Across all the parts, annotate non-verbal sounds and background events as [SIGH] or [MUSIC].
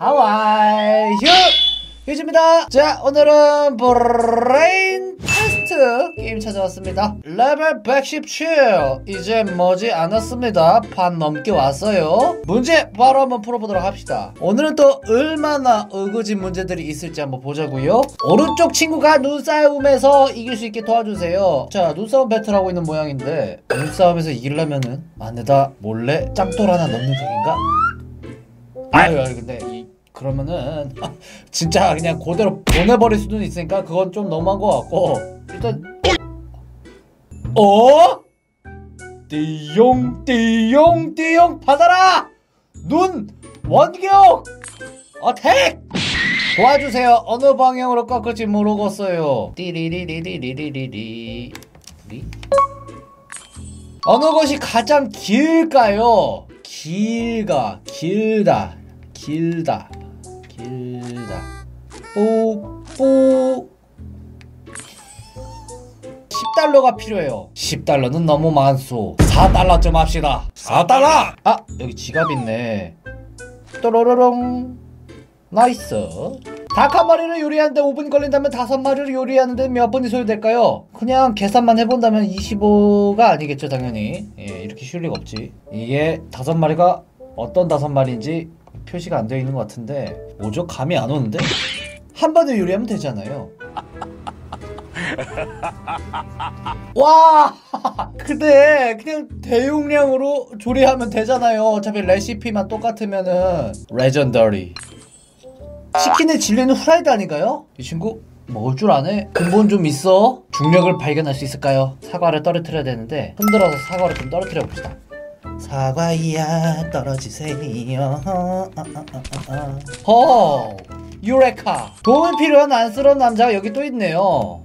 하와이 휴! 휴즈입니다. 자 오늘은 Brain Test 게임 찾아왔습니다. 레벨 117 이제 머지 않았습니다. 반 넘게 왔어요. 문제 바로 한번 풀어보도록 합시다. 오늘은 또 얼마나 짓궂은 문제들이 있을지 한번 보자고요. 오른쪽 친구가 눈싸움에서 이길 수 있게 도와주세요. 자 눈싸움 battle하고 있는 모양인데 눈싸움에서 이기려면은 안에다 몰래 짱돌 하나 넣는 중인가? 아유, 아유 근데 이 그러면은 [LAUGHS] 진짜 그냥 그대로 보내버릴 수도 있으니까 그건 좀 너무한 것 같고 일단 어? 띠용 띠용 띠용 받아라! 눈 원격! 어택! 도와주세요. 어느 방향으로 꺾을지 모르겠어요. 띠리리리리리리리. 리? 어느 것이 가장 길까요? 길가 길다 길다. 길다. 뽀뽀. 10달러가 필요해요. 10달러는 너무 많소. 4달러쯤 합시다. 4달러! 아 여기 지갑 있네. 또로로롱. nice. 닭 한 마리를 요리하는데 5분 걸린다면 다섯 마리를 요리하는데 몇 분이 소요될까요? 그냥 계산만 해본다면 25가 아니겠죠 당연히. 예 이렇게 쉬울 리가 없지. 이게 다섯 마리가 어떤 다섯 마리인지 표시가 안 되어 있는 것 같은데 오죠? 감이 안 오는데? 한 번에 요리하면 되잖아요 [LAUGHS] 와 [LAUGHS] 근데 그냥 대용량으로 조리하면 되잖아요 어차피 레시피만 똑같으면은 레전더리 치킨에 질리는 후라이드 아닌가요? 이 친구 먹을 줄 아네? 근본 좀 있어? 중력을 발견할 수 있을까요? 사과를 떨어뜨려야 되는데 흔들어서 사과를 좀 떨어뜨려 봅시다 사과야 떨어지세요. 허 유레카. 도움이 필요한 안쓰러운 남자가 여기 또 있네요.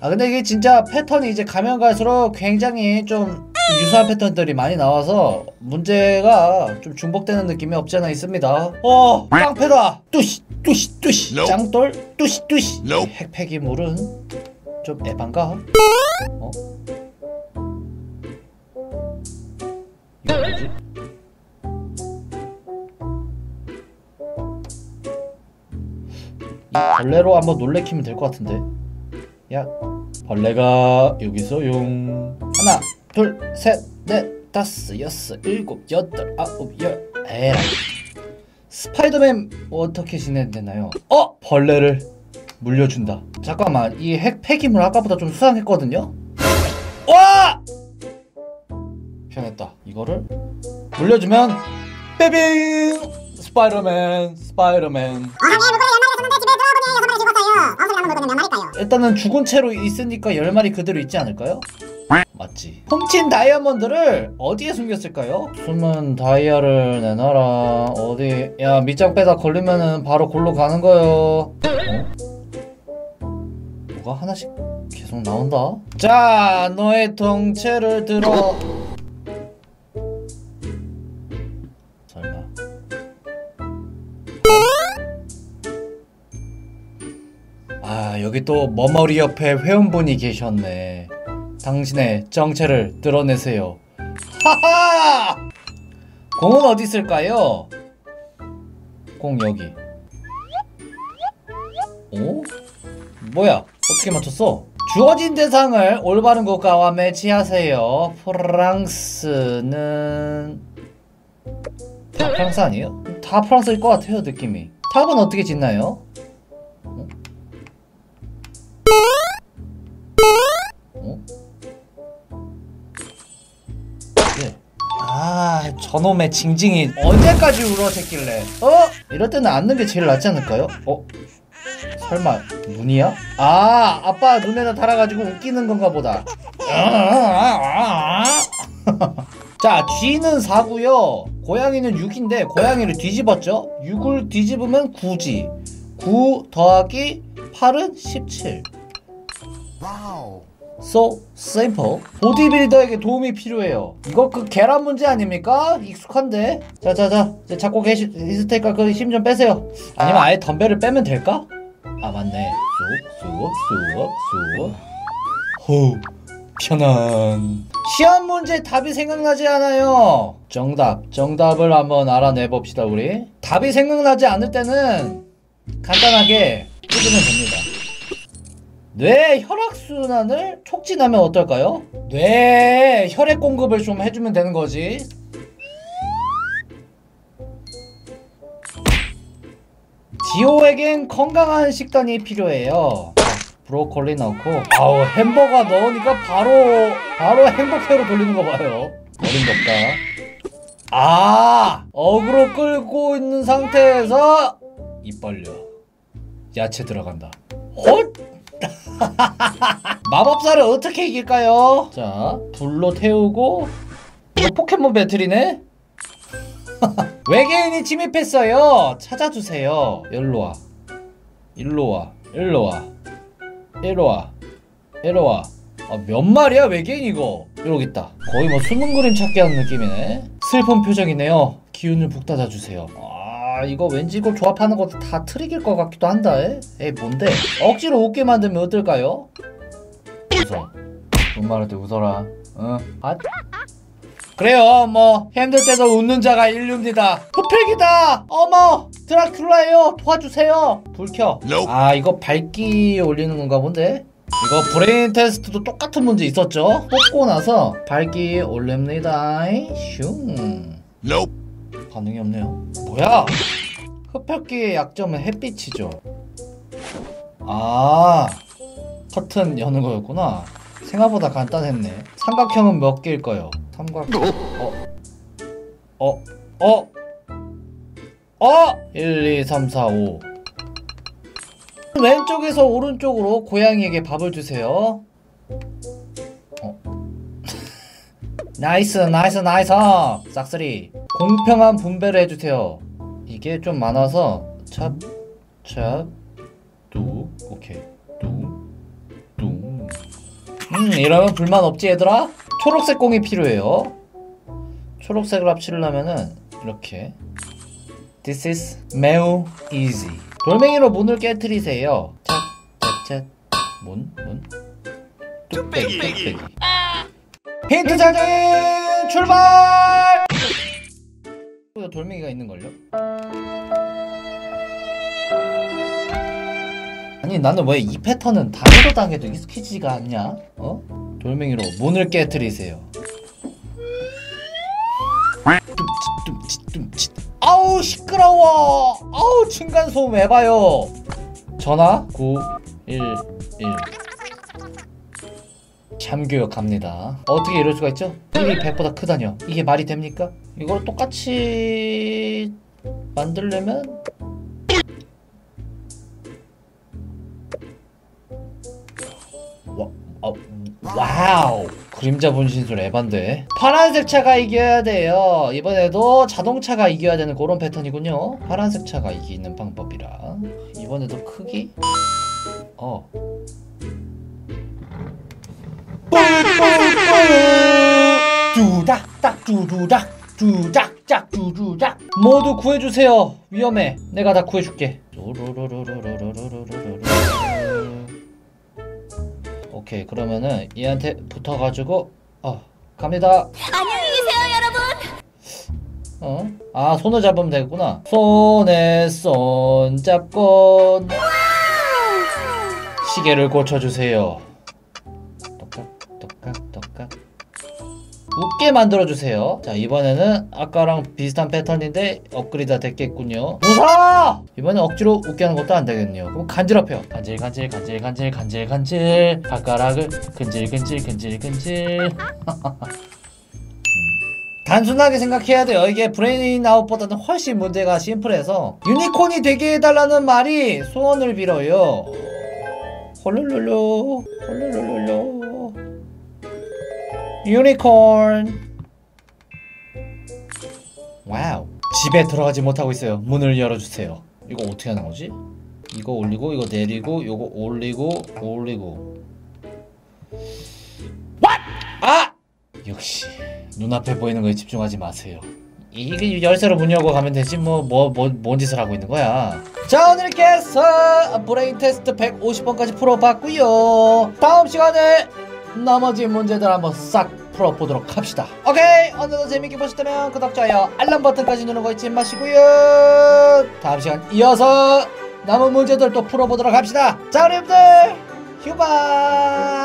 아 근데 이게 진짜 패턴이 이제 가면 갈수록 굉장히 좀 유사한 패턴들이 많이 나와서 문제가 좀 중복되는 느낌이 없지 않아 있습니다. 어 깡패다. 뚜시 뚜시 뚜시. Nope. 짱돌. 뚜시 뚜시. Nope. 핵폐기물은 좀 에반가? 어? 벌레로 한번 놀래키면 될 것 같은데. 야 벌레가 여기 있어용. 하나 둘셋넷 다섯 여섯 일곱 여덟 아홉 열. 에라. 스파이더맨 어떻게 지내되나요? 어 벌레를 물려준다. 잠깐만 이 핵 폐기물 아까보다 좀 수상했거든요? 와! 변했다. 이거를 물려주면 빼빙! 스파이더맨 스파이더맨 일단은 죽은 채로 있으니까 10마리 그대로 있지 않을까요? 맞지 훔친 다이아몬드를 어디에 숨겼을까요? 숨은 다이아를 내놔라 어디 야 밑장 빼다 걸리면은 바로 골로 가는 거요 어? 뭐가 하나씩 계속 나온다 자 너의 덩체를 들어 아 여기 또 머머리 옆에 회원분이 계셨네 당신의 정체를 드러내세요 하하 공은 어디 있을까요? 공 여기 오? 뭐야 어떻게 맞췄어? 주어진 대상을 올바른 국가와 매치하세요 프랑스는 다 프랑스 아니에요? 다 프랑스일 것 같아요 느낌이 탑은 어떻게 짓나요? 어? 저놈의 징징이 언제까지 울어댔길래? 어? 이럴 때는 앉는 게 제일 낫지 않을까요? 어? 설마 눈이야? 아, 아빠 눈에다 달아가지고 웃기는 건가 보다. [LAUGHS] 자, G는 4고요. 고양이는 6인데 고양이를 뒤집었죠? 6을 뒤집으면 9지. 9 더하기 8은 17. Wow. So simple. 보디빌더에게 도움이 필요해요. 이거 그 계란 문제 아닙니까? 익숙한데. 자자자, 잡고 계시 있을 테니까 그 힘 좀 빼세요. 아니면 아예 덤벨을 빼면 될까? 아 맞네. 쑥 쑥. 호. 편안. 시험 문제 답이 생각나지 않아요. 정답. 정답을 한번 알아내 봅시다, 우리. 답이 생각나지 않을 때는 간단하게 뜯으면 됩니다. 뇌 혈액순환을 촉진하면 어떨까요? 뇌에 혈액 공급을 좀 해주면 되는 거지. 디오에겐 건강한 식단이 필요해요. 브로콜리 넣고 아우 햄버거 넣으니까 바로 바로 행복회로 돌리는 거 봐요. 어림없다. 아 어그로 끌고 있는 상태에서 입 벌려 야채 들어간다. 헛 [LAUGHS] 마법사를 어떻게 이길까요? 자 불로 태우고 포켓몬 battle이네. [LAUGHS] 외계인이 침입했어요. 찾아주세요. 일로 와. 일로 와. 일로 와. 일로 와. 일로 와. 아, 몇 마리야 외계인 이거? 이러고 있다. 거의 뭐 숨은 그림 찾기 하는 느낌이네. 슬픈 표정이네요. 기운을 북돋아 주세요. 아 이거 왠지 이걸 조합하는 것도 다 트릭일 것 같기도 한다. 에? 에이 뭔데? 억지로 웃게 만들면 어떨까요? 웃어. 돈 많을 때 웃어라. 응? 아 그래요 뭐 힘들 때도 웃는 자가 일류입니다 흡혈귀다 어머 드라큘라예요 도와주세요 불켜. 아 이거 밝기 올리는 건가 본데 이거 Brain Test도 똑같은 문제 있었죠 뽑고 나서 밝기 올립니다 슝 Nope. 반응이 없네요 뭐야 흡혈귀의 약점은 햇빛이죠 아 커튼 여는 거였구나 생각보다 간단했네 삼각형은 몇 개일까요? 삼각 어? 어? 어? 어? 1, 2, 3, 4, 5 왼쪽에서 오른쪽으로 고양이에게 밥을 주세요 어? [LAUGHS] nice nice nice 싹쓸이 공평한 분배를 해주세요. 이게 좀 많아서 찹찹 뚝 오케이. 뚝뚝 음 이러면 불만 없지 얘들아? 초록색 공이 필요해요. 초록색을 합치려면은 이렇게. This is 매우 easy. 돌멩이로 문을 깨뜨리세요. 찻찻찻 문? 문? 뚝배기 뚝배기. 힌트 장인 출발! 돌멩이가 있는걸요? 아니 나는 왜 이 패턴은 당해도 당해도 익숙해지지가 않냐? 어? 돌멩이로 문을 깨뜨리세요 아우 시끄러워 아우 층간소음 해봐요 전화 911 참교육 갑니다. 어떻게 이럴 수가 있죠? 1이 100보다 크다뇨. 이게 말이 됩니까? 이걸 똑같이 만들려면 와, 어, 와우. 그림자 분신술 에반데. 파란색 차가 이겨야 돼요. 이번에도 자동차가 이겨야 되는 그런 패턴이군요. 파란색 차가 이기는 방법이라. 이번에도 크기? 어 두닥닥 두두닥 두닥닥 두두닥 모두 구해주세요 위험해 내가 다 구해줄게 오케이 그러면은 얘한테 붙어가지고 어 갑니다 안녕히 계세요, 여러분. 어? 아 손을 잡으면 되겠구나 손에 손 잡고 시계를 고쳐주세요 똑깍 똑깍 웃게 만들어주세요. 자 이번에는 아까랑 비슷한 패턴인데 업그레이드가 됐겠군요. 웃어! 이번엔 억지로 웃게 하는 것도 안 되겠네요. 그럼 간지럽혀 간질 간질 간질 간질 간질 간질. 발가락을 근질 근질 근질 근질. [LAUGHS] 단순하게 생각해야 돼요. 이게 Brain Out보다는 훨씬 문제가 심플해서 유니콘이 되게 해달라는 말이 소원을 빌어요. 홀룰룰루 홀룰룰루 유니콘 wow 집에 들어가지 못하고 있어요. 문을 열어주세요. 이거 어떻게 거지? 이거 올리고 이거 내리고 이거 올리고 올리고 아! 역시 눈앞에 보이는 거에 집중하지 마세요. 이게 열쇠로 문 열고 가면 되지 뭐 뭐 뭐, 뭔 짓을 하고 있는 거야. 자 오늘 이렇게 해서 Brain Test 150번까지 풀어봤고요. 다음 시간에 나머지 문제들 한번 싹 풀어보도록 합시다. 오케이! 오늘도 재밌게 보셨다면 구독 좋아요 알람 버튼까지 누르는 거 잊지 마시고요. 다음 시간 이어서 남은 문제들 또 풀어보도록 합시다. 자 여러분들! 휴바